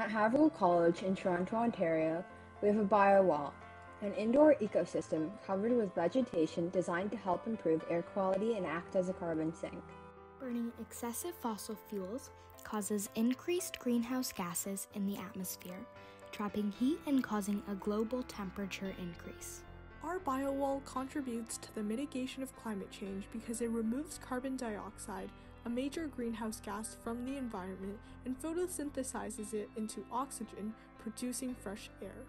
At Havergal College in Toronto, Ontario, we have a biowall, an indoor ecosystem covered with vegetation designed to help improve air quality and act as a carbon sink. Burning excessive fossil fuels causes increased greenhouse gases in the atmosphere, trapping heat and causing a global temperature increase. Our biowall contributes to the mitigation of climate change because it removes carbon dioxide, a major greenhouse gas, from the environment and photosynthesizes it into oxygen, producing fresh air.